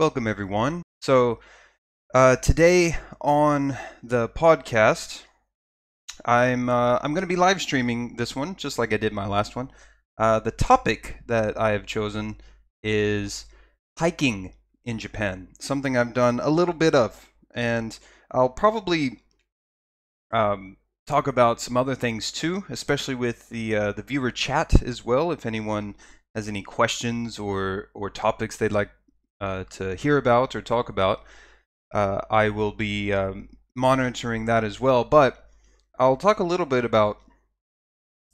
Welcome, everyone. So, uh, today on the podcast, I'm uh, I'm going to be live streaming this one, just like I did my last one. Uh, the topic that I have chosen is hiking in Japan, something I've done a little bit of, and I'll probably um, talk about some other things too, especially with the uh, the viewer chat as well. If anyone has any questions or or topics they'd like uh, to hear about or talk about, uh, I will be um, monitoring that as well. But I'll talk a little bit about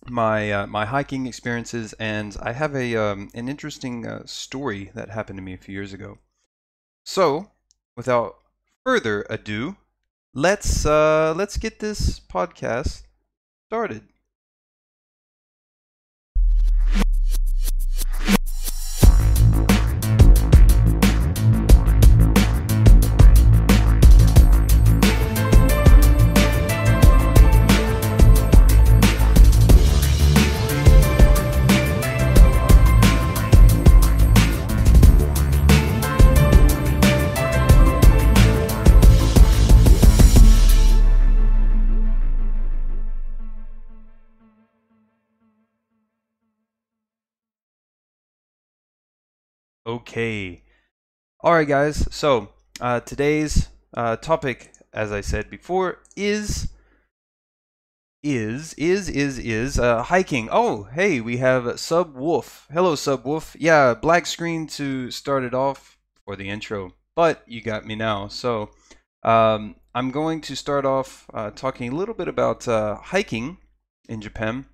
my uh, my hiking experiences, and I have a um, an interesting uh, story that happened to me a few years ago. So, without further ado, let's uh, let's get this podcast started. Okay. All right, guys. So uh, today's uh, topic, as I said before, is is is is is uh, hiking. Oh, hey, we have Subwoof. Hello, Subwoof. Yeah, black screen to start it off for the intro, but you got me now. So um, I'm going to start off uh, talking a little bit about uh, hiking in Japan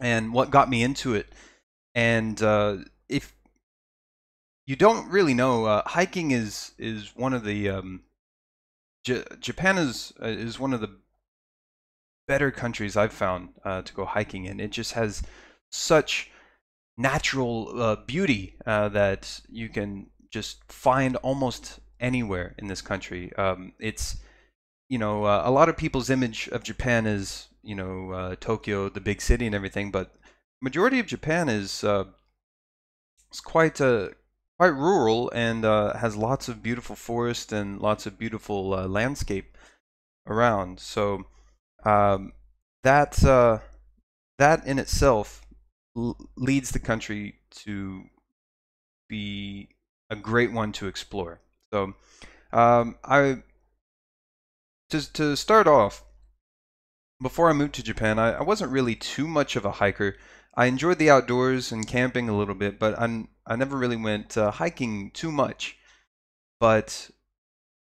and what got me into it. And uh, if you don't really know. Uh, hiking is is one of the um, J- Japan is uh, is one of the better countries I've found uh, to go hiking in. It just has such natural uh, beauty uh, that you can just find almost anywhere in this country. Um, it's you know a lot of people's image of Japan is you know Tokyo, the big city, and everything, but majority of Japan is it's quite a quite rural and uh, has lots of beautiful forest and lots of beautiful uh, landscape around. So um, that uh, that in itself leads the country to be a great one to explore. So um, I to to start off. Before I moved to Japan, I, I wasn't really too much of a hiker. I enjoyed the outdoors and camping a little bit, but I'm I never really went uh, hiking too much, but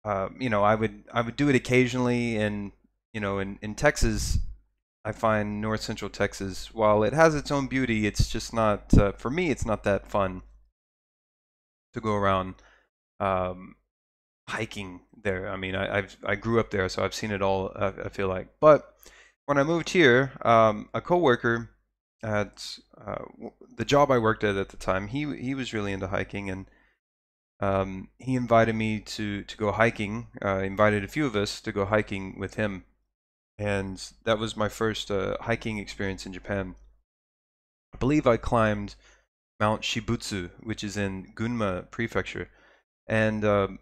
uh, you know, I would I would do it occasionally, and you know, in in Texas, I find North Central Texas, while it has its own beauty, it's just not uh, for me. It's not that fun to go around um, hiking there. I mean, I, I've I grew up there, so I've seen it all. I, I feel like, but when I moved here, um, a coworker at uh, the job I worked at at the time, he he was really into hiking, and um, he invited me to to go hiking. Uh, invited a few of us to go hiking with him, and that was my first uh, hiking experience in Japan. I believe I climbed Mount Shibutsu, which is in Gunma Prefecture, and um,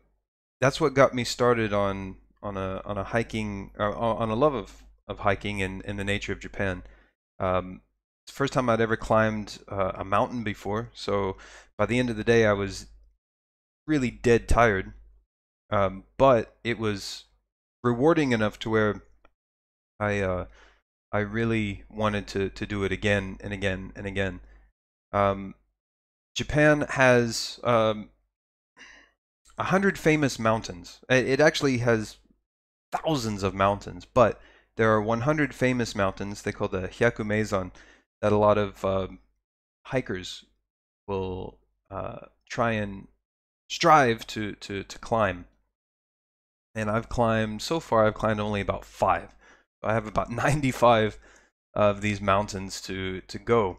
that's what got me started on on a on a hiking uh, on a love of of hiking and, and the nature of Japan. Um, first time I'd ever climbed uh, a mountain before, so by the end of the day, I was really dead tired. Um, but it was rewarding enough to where I uh, I really wanted to to do it again and again and again. Um, Japan has um, a hundred famous mountains. It actually has thousands of mountains, but there are 100 famous mountains. They call the Hyakumeizan that a lot of um, hikers will uh, try and strive to, to, to climb. And I've climbed, so far, I've climbed only about five. I have about 95 of these mountains to, to go.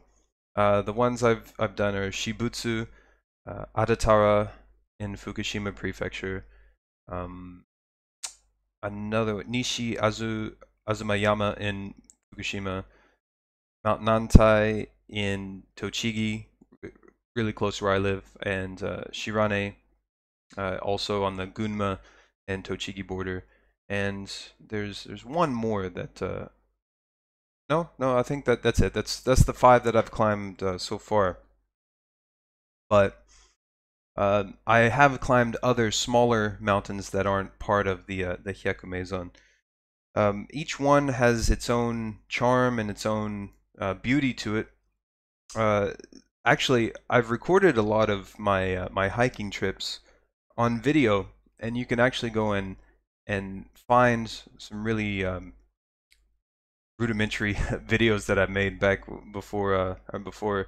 Uh, the ones I've, I've done are Shibutsu, uh, Adatara in Fukushima Prefecture, um, another Nishi Azu, Azumayama in Fukushima, Mount Nantai in Tochigi, really close where I live, and uh, Shirane uh, also on the Gunma and Tochigi border. And there's there's one more that uh, no no I think that that's it. That's that's the five that I've climbed uh, so far. But uh, I have climbed other smaller mountains that aren't part of the uh, the Hyakumeizan. Um, each one has its own charm and its own uh, beauty to it. Uh, actually, I've recorded a lot of my uh, my hiking trips on video, and you can actually go in and find some really um, rudimentary videos that I made back before uh, before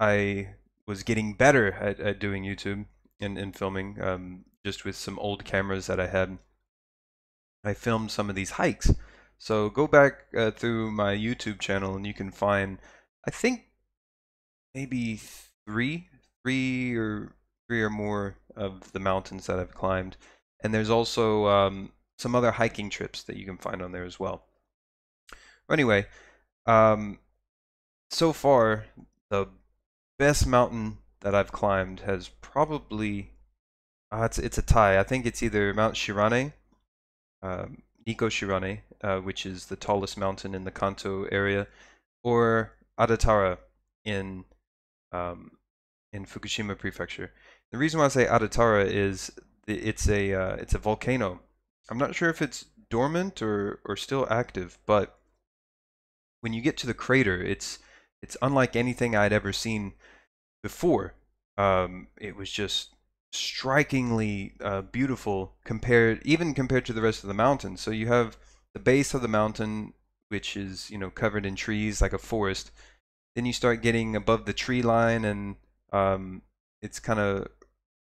I was getting better at, at doing YouTube and, and filming, um, just with some old cameras that I had. I filmed some of these hikes. So go back uh, through my YouTube channel and you can find, I think, maybe three, three or three or more of the mountains that I've climbed. And there's also um, some other hiking trips that you can find on there as well. Anyway, um, so far, the best mountain that I've climbed has probably, uh, it's, it's a tie. I think it's either Mount Shirane, um, Nikko Shirane, uh, which is the tallest mountain in the Kanto area, or Adatara in um, in Fukushima Prefecture. The reason why I say Adatara is it's a uh, it's a volcano. I'm not sure if it's dormant or or still active, but when you get to the crater, it's it's unlike anything I'd ever seen before. Um, it was just strikingly uh, beautiful compared even compared to the rest of the mountain. So you have the base of the mountain, which is you know covered in trees like a forest. Then you start getting above the tree line, and um, it's kind of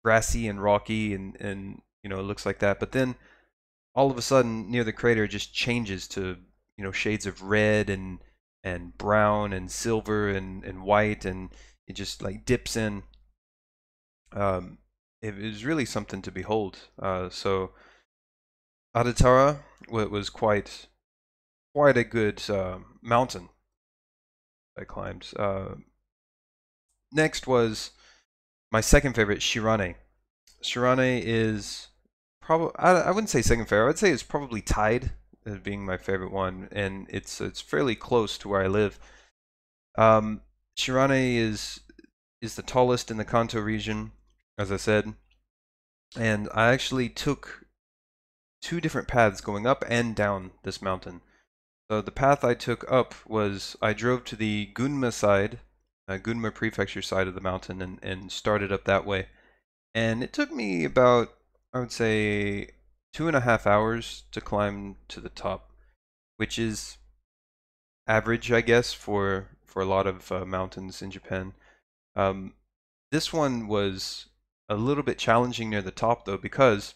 grassy and rocky, and and you know it looks like that. But then all of a sudden, near the crater, it just changes to you know shades of red and and brown and silver and and white, and it just like dips in. Um, it was really something to behold. Uh, so Adatara was quite quite a good uh, mountain I climbed. Uh, next was my second favorite, Shirane. Shirane is probably I, I wouldn't say second favorite. I would say it's probably tied as being my favorite one, and it's it's fairly close to where I live. Um, Shirane is is the tallest in the Kanto region as I said. And I actually took two different paths going up and down this mountain. So the path I took up was I drove to the Gunma side, uh, Gunma Prefecture side of the mountain, and, and started up that way. And it took me about, I would say, two and a half hours to climb to the top, which is average, I guess, for for a lot of uh, mountains in Japan. Um, this one was a little bit challenging near the top though because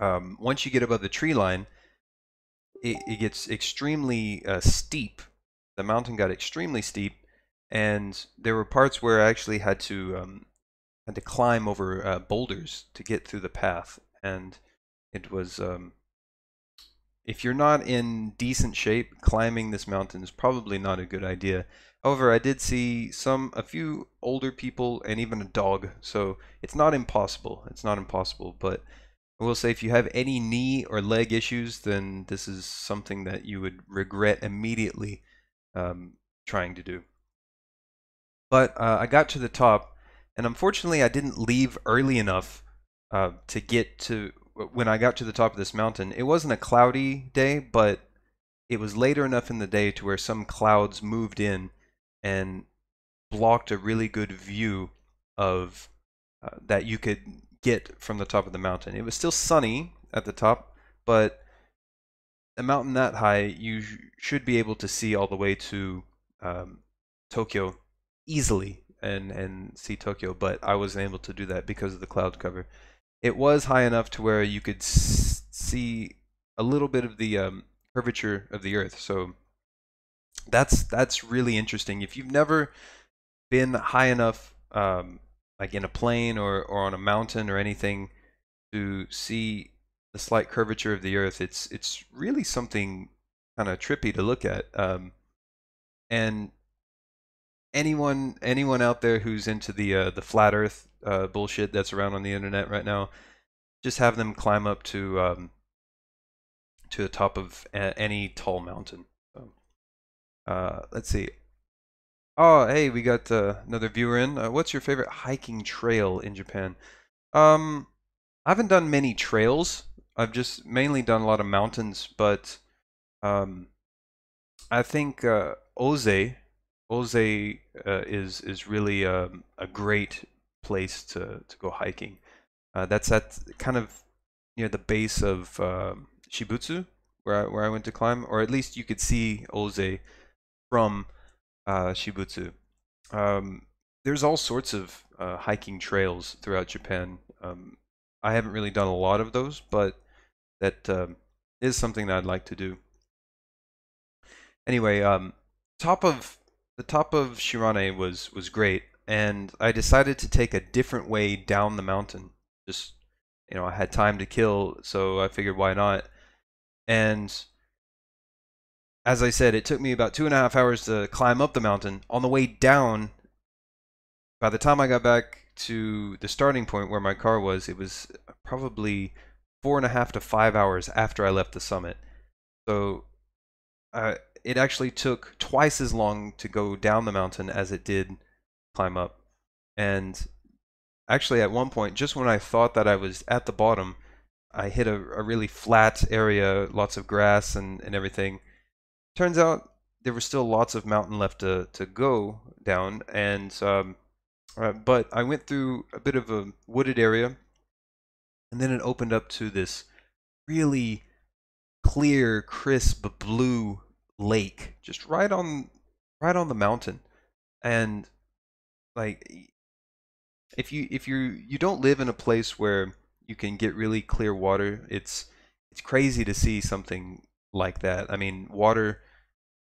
um, once you get above the tree line, it, it gets extremely uh, steep. The mountain got extremely steep, and there were parts where I actually had to um, had to climb over uh, boulders to get through the path, and it was um, if you're not in decent shape, climbing this mountain is probably not a good idea. However, I did see some, a few older people and even a dog, so it's not impossible. It's not impossible, but I will say if you have any knee or leg issues, then this is something that you would regret immediately um, trying to do. But uh, I got to the top, and unfortunately, I didn't leave early enough uh, to get to when I got to the top of this mountain. It wasn't a cloudy day, but it was later enough in the day to where some clouds moved in and blocked a really good view of uh, that you could get from the top of the mountain. It was still sunny at the top, but a mountain that high, you should be able to see all the way to um, Tokyo easily and and see Tokyo. But I wasn't able to do that because of the cloud cover. It was high enough to where you could see a little bit of the um, curvature of the Earth. So that's that's really interesting. If you've never been high enough, um, like in a plane or or on a mountain or anything, to see the slight curvature of the Earth, it's it's really something kind of trippy to look at. Um, and anyone anyone out there who's into the uh, the flat Earth uh, bullshit that's around on the internet right now, just have them climb up to um, to the top of a- any tall mountain. Uh, let's see. Oh, hey, we got uh, another viewer in. Uh, what's your favorite hiking trail in Japan? Um, I haven't done many trails. I've just mainly done a lot of mountains, but um, I think uh, Oze, Oze uh, is is really um, a great place to to go hiking. Uh, that's at kind of near the base of um Shibutsu, where I, where I went to climb, or at least you could see Oze from Shibutsu. Um, there's all sorts of uh, hiking trails throughout Japan. Um, I haven't really done a lot of those, but that um, is something that I'd like to do. Anyway, um, top of the top of Shirane was was great, and I decided to take a different way down the mountain. Just you know, I had time to kill, so I figured why not. And as I said, it took me about two and a half hours to climb up the mountain. On the way down, by the time I got back to the starting point where my car was, it was probably four and a half to five hours after I left the summit. So uh, it actually took twice as long to go down the mountain as it did climb up. And actually, at one point, just when I thought that I was at the bottom, I hit a, a really flat area, lots of grass and, and everything. Turns out there were still lots of mountain left to, to go down, and um, uh, but I went through a bit of a wooded area, and then it opened up to this really clear, crisp blue lake, just right on right on the mountain, and like if you if you you don't live in a place where you can get really clear water, it's it's crazy to see something like that. I mean, water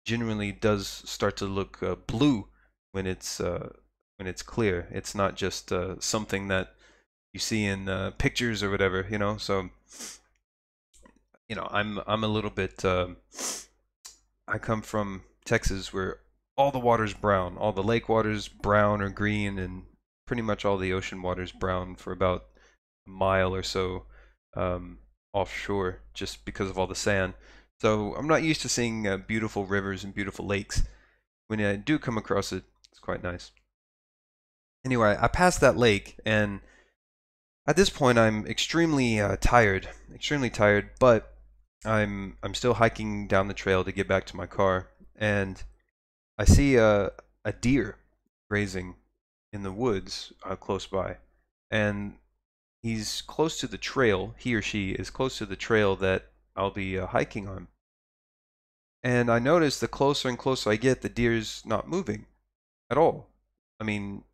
genuinely does start to look uh, blue when it's uh, when it's clear. It's not just uh, something that you see in uh, pictures or whatever, you know. So, you know, I'm I'm a little bit. um I come from Texas, where all the water's brown. All the lake water's brown or green, and pretty much all the ocean water's brown for about a mile or so um, offshore, just because of all the sand. So I'm not used to seeing uh, beautiful rivers and beautiful lakes. When I do come across it, it's quite nice. Anyway, I passed that lake, and at this point, I'm extremely uh, tired, extremely tired. But I'm I'm still hiking down the trail to get back to my car, and I see a a deer grazing in the woods uh, close by, and he's close to the trail. He or she is close to the trail that I'll be uh, hiking on. And I notice the closer and closer I get, the deer's not moving at all. I mean,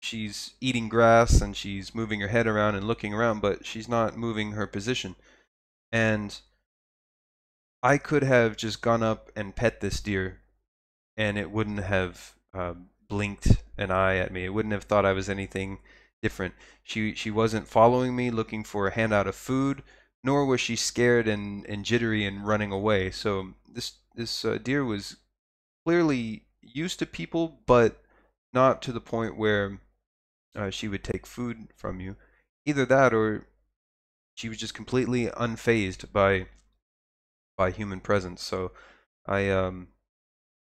she's eating grass and she's moving her head around and looking around, but she's not moving her position. And I could have just gone up and pet this deer, and it wouldn't have uh, blinked an eye at me. It wouldn't have thought I was anything different. She she wasn't following me, looking for a handout of food, nor was she scared and, and jittery and running away. So this this uh, deer was clearly used to people, but not to the point where uh, she would take food from you. Either that, or she was just completely unfazed by by human presence. So I, um,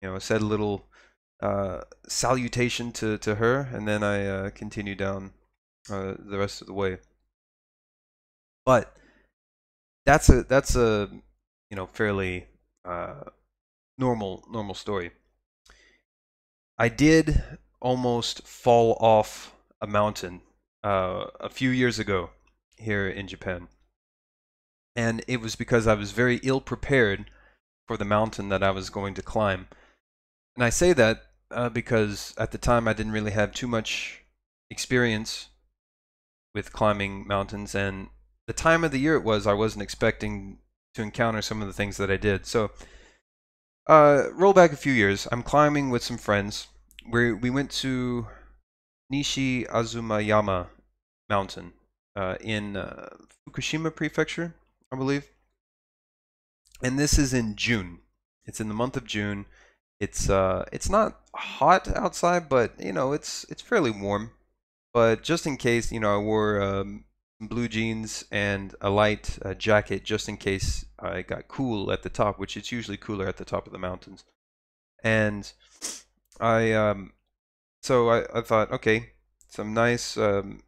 you know, said a little uh, salutation to, to her, and then I uh, continued down uh, the rest of the way. But that's a that's a you know fairly uh, normal normal story. I did almost fall off a mountain uh, a few years ago here in Japan and it was because I was very ill prepared for the mountain that I was going to climb. And I say that uh, because at the time I didn't really have too much experience with climbing mountains, and the time of the year it was, I wasn't expecting to encounter some of the things that I did. So, uh, roll back a few years. I'm climbing with some friends. We we went to Nishi Azumayama Mountain uh, in uh, Fukushima Prefecture, I believe. And this is in June. It's in the month of June. It's uh, it's not hot outside, but you know, it's it's fairly warm. But just in case, you know, I wore um, blue jeans and a light uh, jacket just in case I got cool at the top, which it's usually cooler at the top of the mountains. And I um, so I, I thought, okay, some nice um,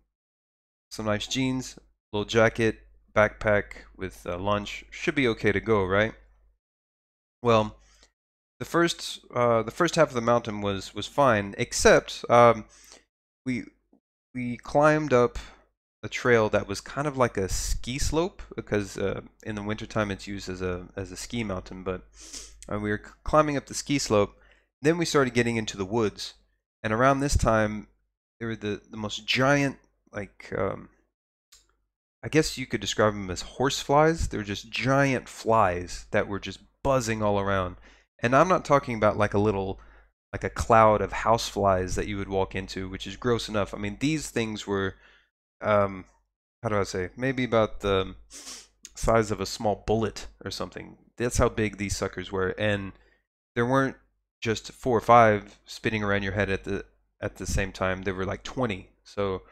some nice jeans, little jacket, backpack with uh, lunch should be okay to go, right? Well, the first uh, the first half of the mountain was was fine, except um, we we climbed up a trail that was kind of like a ski slope because uh, in the wintertime it's used as a as a ski mountain. But uh, we were climbing up the ski slope. Then we started getting into the woods, and around this time there were the the most giant like um, I guess you could describe them as horse flies. They're just giant flies that were just buzzing all around. And I'm not talking about like a little like a cloud of house flies that you would walk into, which is gross enough. I mean, these things were um, how do I say? Maybe about the size of a small bullet or something. That's how big these suckers were, and there weren't just four or five spinning around your head at the at the same time. There were like twenty, so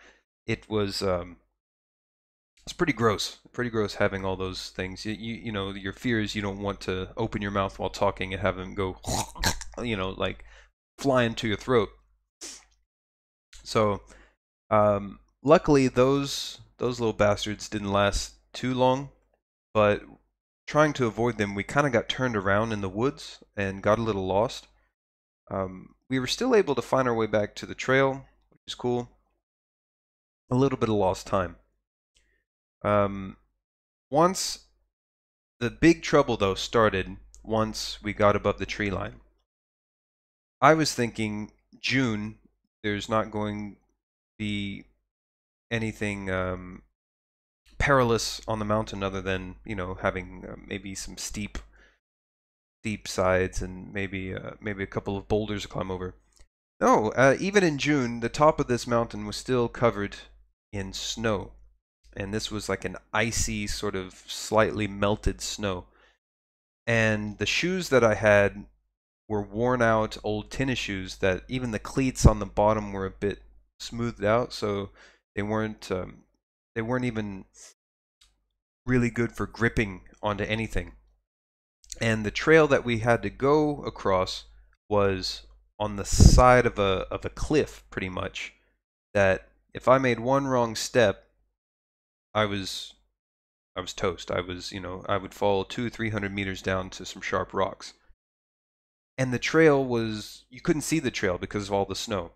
it was um, it's pretty gross. Pretty gross having all those things. You, you you know your fears. You don't want to open your mouth while talking and have them go, you know, like fly into your throat. So, um, luckily those those little bastards didn't last too long, but trying to avoid them, we kind of got turned around in the woods and got a little lost. Um, we were still able to find our way back to the trail, which is cool. A little bit of lost time. Um, once the big trouble though started once we got above the tree line. I was thinking June, there's not going to be anything um, perilous on the mountain other than you know having uh, maybe some steep steep sides and maybe uh, maybe a couple of boulders to climb over. No, uh, even in June, the top of this mountain was still covered in snow, and this was like an icy sort of slightly melted snow. And the shoes that I had were worn out old tennis shoes that even the cleats on the bottom were a bit smoothed out, so they weren't um, they weren't even really good for gripping onto anything. And the trail that we had to go across was on the side of a of a cliff pretty much that if I made one wrong step I was I was toast. I was, you know, I would fall two, three hundred meters down to some sharp rocks. And the trail was, you couldn't see the trail because of all the snow.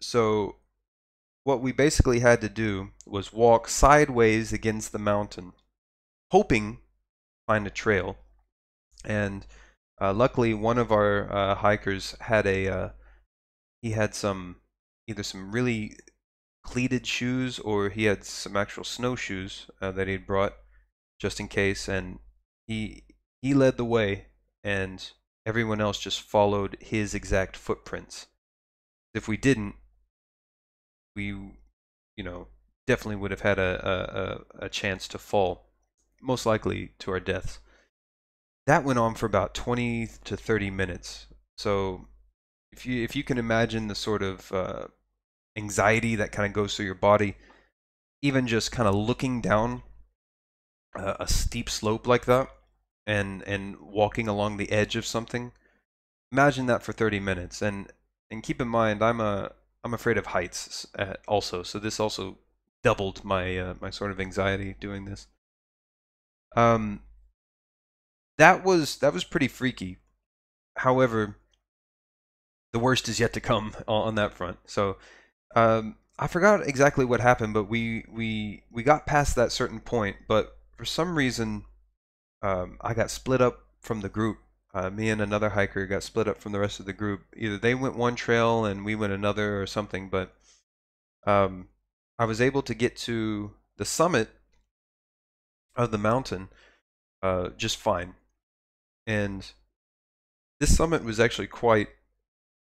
So what we basically had to do was walk sideways against the mountain, hoping to find a trail. And uh, luckily, one of our uh, hikers had a uh, he had some either some really cleated shoes or he had some actual snowshoes uh, that he'd brought just in case, and he he led the way, and everyone else just followed his exact footprints. If we didn't, we, you know, definitely would have had a, a, a chance to fall, most likely to our deaths. That went on for about 20 to 30 minutes. So if you if you can imagine the sort of uh, anxiety that kind of goes through your body, even just kind of looking down a, a steep slope like that and and walking along the edge of something, imagine that for 30 minutes. And and keep in mind, I'm a I'm afraid of heights uh, also, so this also doubled my uh, my sort of anxiety doing this. Um, that was that was pretty freaky. However, the worst is yet to come on that front. So, um, I forgot exactly what happened, but we we we got past that certain point, but for some reason, um, I got split up from the group uh, me and another hiker got split up from the rest of the group. Either they went one trail and we went another or something, but um, I was able to get to the summit of the mountain uh, just fine. And this summit was actually quite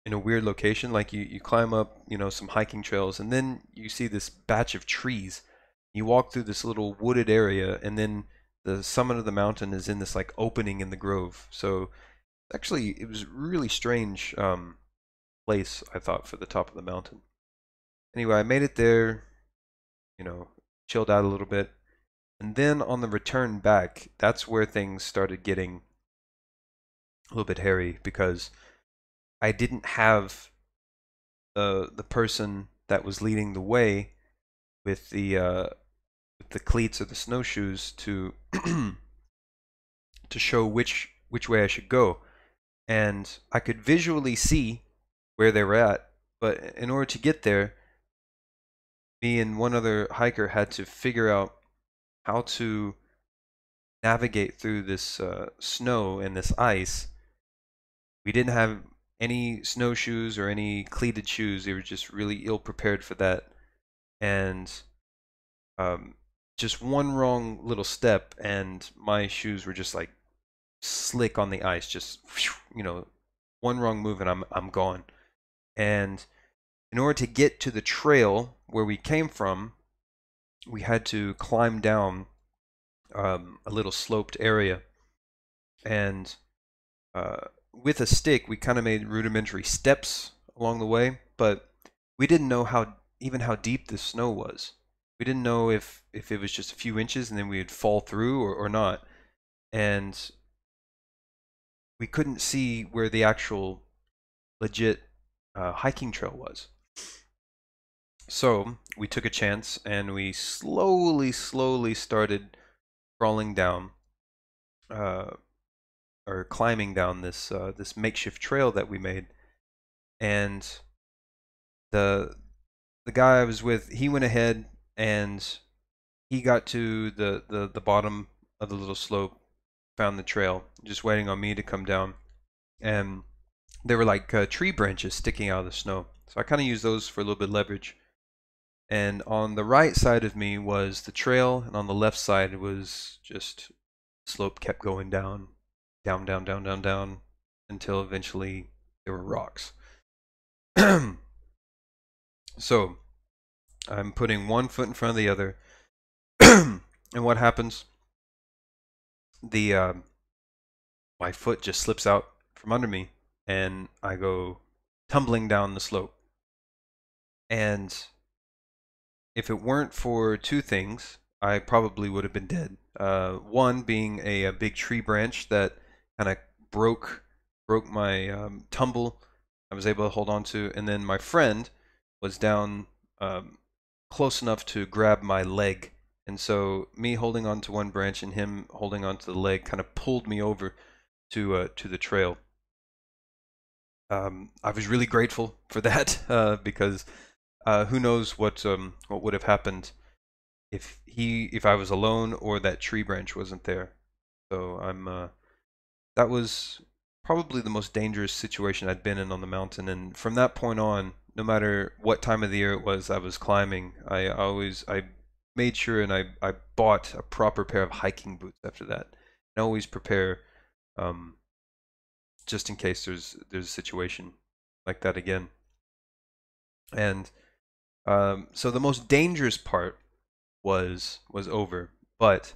in a weird location. Like you, you climb up, you know, some hiking trails, and then you see this batch of trees. You walk through this little wooded area, and then the summit of the mountain is in this like opening in the grove. So actually it was really strange um, place I thought for the top of the mountain. Anyway, I made it there, you know, chilled out a little bit, and then on the return back, that's where things started getting a little bit hairy because I didn't have the the person that was leading the way with the uh, the cleats or the snowshoes to to show which which way I should go, and I could visually see where they were at, but in order to get there, me and one other hiker had to figure out how to navigate through this uh, snow and this ice. We didn't have any snowshoes or any cleated shoes. They were just really ill prepared for that. And um, just one wrong little step, and my shoes were just like slick on the ice. Just you know, one wrong move, and I'm I'm gone. And in order to get to the trail where we came from, we had to climb down um, a little sloped area. And uh, with a stick, we kind of made rudimentary steps along the way, but we didn't know how even how deep the snow was. We didn't know if if it was just a few inches and then we'd fall through or, or not. And we couldn't see where the actual legit uh, hiking trail was. So we took a chance and we slowly, slowly started crawling down, uh, or climbing down this uh, this makeshift trail that we made. And the the guy I was with, he went ahead and he got to the, the, the bottom of the little slope, found the trail, just waiting on me to come down. And there were like uh, tree branches sticking out of the snow. So I kind of used those for a little bit of leverage. And on the right side of me was the trail, and on the left side was just slope kept going down, down, down, down, down, down, until eventually there were rocks. so I'm putting one foot in front of the other, and what happens? The uh, my foot just slips out from under me, and I go tumbling down the slope. And if it weren't for two things, I probably would have been dead. Uh, one being a, a, big tree branch that kind of broke broke my um, tumble. I was able to hold on to, and then my friend was down um, close enough to grab my leg, and so me holding on to one branch and him holding on to the leg kind of pulled me over to uh, to the trail. Um, I was really grateful for that uh, because uh, who knows what um, what would have happened if he if I was alone or that tree branch wasn't there. So I'm uh, that was probably the most dangerous situation I'd been in on the mountain, and from that point on, no matter what time of the year it was I was climbing, I always I made sure and I I bought a proper pair of hiking boots after that. I always prepare um, just in case there's there's a situation like that again. And um, so the most dangerous part was was over, but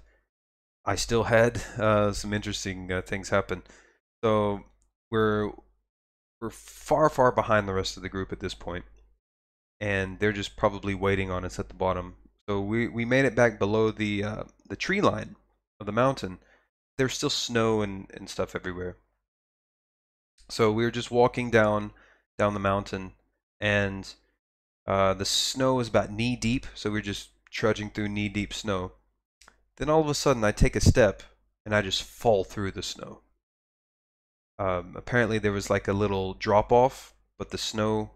I still had uh, some interesting uh, things happen. So we're we're far far behind the rest of the group at this point, and they're just probably waiting on us at the bottom. So we we made it back below the uh, the tree line of the mountain. There's still snow and, and stuff everywhere. So we were just walking down down the mountain, and uh, the snow was about knee deep. So we're just trudging through knee deep snow. Then all of a sudden, I take a step and I just fall through the snow. Um, apparently, there was like a little drop off, but the snow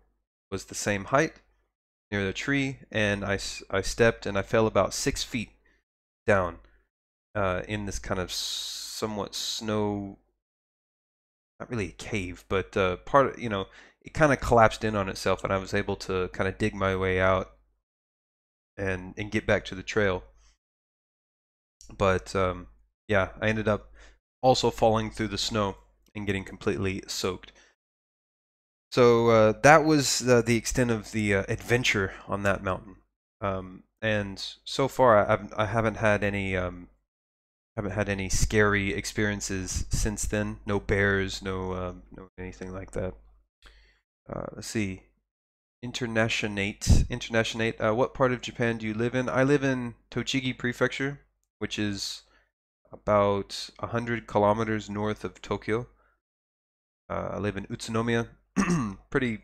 was the same height near the tree, and I, I stepped and I fell about six feet down uh, in this kind of somewhat snow not really a cave, but uh, part of, you know, it kind of collapsed in on itself, and I was able to kind of dig my way out and and get back to the trail. But um, yeah, I ended up also falling through the snow and getting completely soaked. So uh, that was uh, the extent of the uh, adventure on that mountain. Um, and so far, I've, I haven't had any um, haven't had any scary experiences since then. No bears, no, um, no anything like that. Uh, let's see. Internationate. Internationate. Uh, what part of Japan do you live in? I live in Tochigi Prefecture, which is about 100 kilometers north of Tokyo. Uh, I live in Utsunomiya, pretty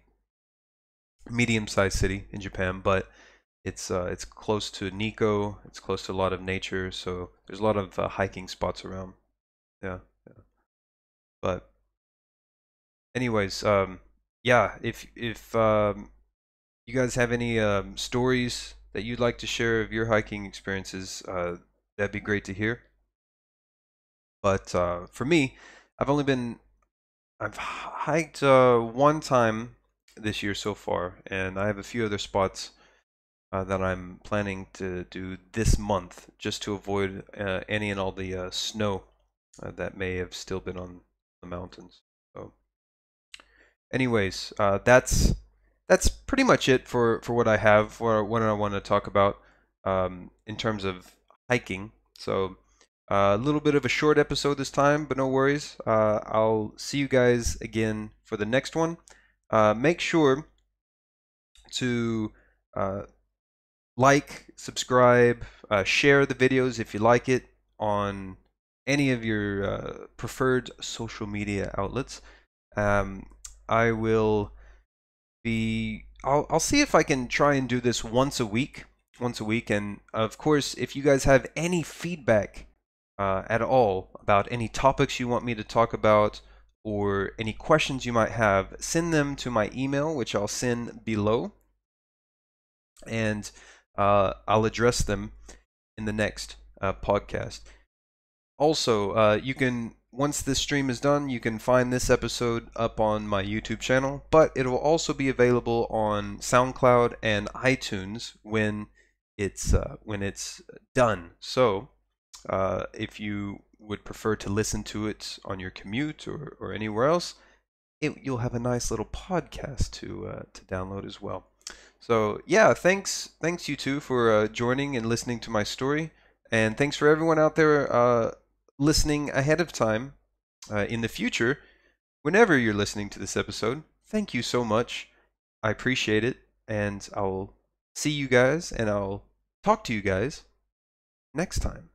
medium-sized city in Japan, but it's uh, it's close to Nikko. It's close to a lot of nature, so there's a lot of uh, hiking spots around. Yeah, yeah. But anyways, um, yeah. If if um, you guys have any um, stories that you'd like to share of your hiking experiences, uh, that'd be great to hear. But uh, for me, I've only been I've hiked uh, one time this year so far, and I have a few other spots uh, that I'm planning to do this month just to avoid uh, any and all the uh, snow uh, that may have still been on the mountains. So, anyways, uh, that's that's pretty much it for for what I have for what I want to talk about um, in terms of hiking. So. Uh, a little bit of a short episode this time, but no worries. I'll see you guys again for the next one. make sure to like, subscribe, uh, share the videos if you like it on any of your uh, preferred social media outlets. Um, I will be. I'll, I'll see if I can try and do this once a week. Once a week, and of course, if you guys have any feedback uh, at all about any topics you want me to talk about or any questions you might have, send them to my email, which I'll send below. And uh, I'll address them in the next uh, podcast. Also, uh, you can once this stream is done, you can find this episode up on my YouTube channel, but it will also be available on SoundCloud and iTunes when it's uh, when it's done. So, uh, if you would prefer to listen to it on your commute or, or anywhere else, it, you'll have a nice little podcast to uh, to download as well. So yeah, thanks, thanks you two for uh, joining and listening to my story, and thanks for everyone out there uh, listening ahead of time uh, in the future. Whenever you're listening to this episode, thank you so much. I appreciate it, and I'll see you guys, and I'll talk to you guys next time.